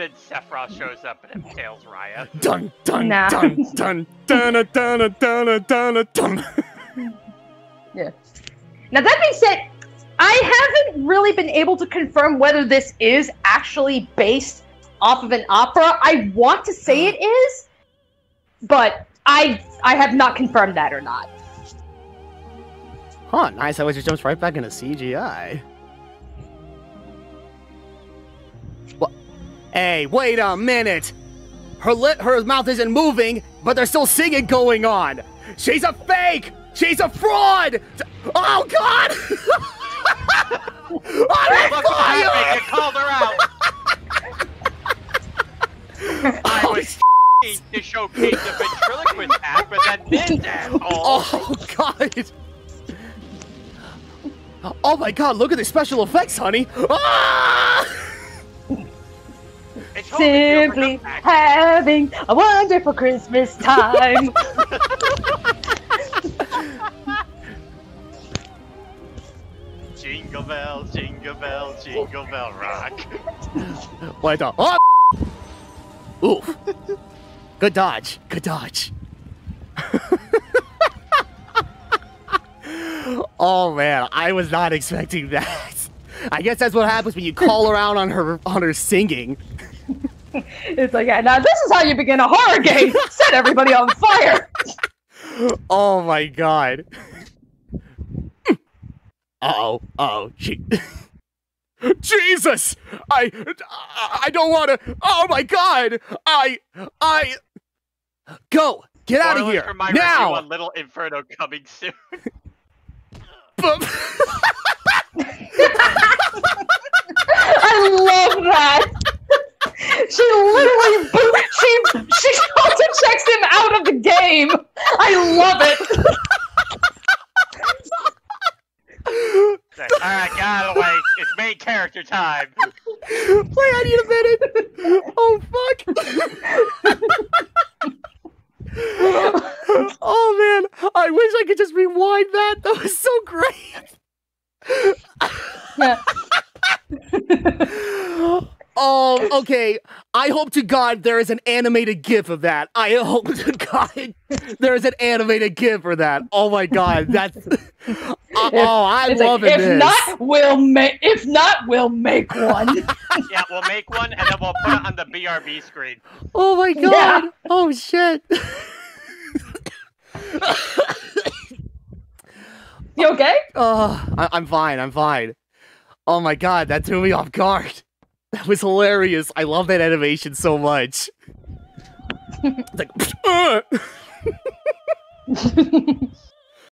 then Sephiroth shows up and impales Raya. Dun dun nah. dun dun dun dun dun dun dun. yeah. Now that being said, I haven't really been able to confirm whether this is actually based off of an opera. I want to say it is, but I I have not confirmed that or not. Huh, nice. I was just jumps right back into CGI. Hey, wait a minute! Her lip, her mouth isn't moving, but there's still singing going on! She's a fake! She's a fraud! Oh god! On fire! You called her out! I Oh, was to showcase the ventriloquist act, but then this asshole. Oh god! Oh my god, look at the special effects, honey! Ah! It's totally different Simply having a wonderful Christmas time. Jingle bell, jingle bell, jingle bell rock. What the? Oh! Oof. Good dodge. Good dodge. oh man, I was not expecting that. I guess that's what happens when you call around on her on her singing. it's like, yeah, now this is how you begin a horror game. Set everybody on fire. Oh my god. Uh oh. Uh oh. She. Jesus! I I don't want to. Oh my god! I I go get out of here my now! on Little Inferno coming soon. I love that. She literally boot, she she auto checks him out of the game. I love it. Alright, get out of the way. It's main character time. Wait, I need a minute. Oh fuck! oh man, I wish I could just rewind that. That was so great. Oh, okay. I hope to God there is an animated GIF of that. I hope to God there is an animated GIF for that. Oh my God, that's. oh, I It's love like, it. if not, we'll make. If not, we'll make one. Yeah, we'll make one and then we'll put it on the BRB screen. Oh my God. Oh shit. You okay? Oh, I- I'm fine. I'm fine. Oh my God, that threw me off guard. That was hilarious. I love that animation so much. It's like. Uh.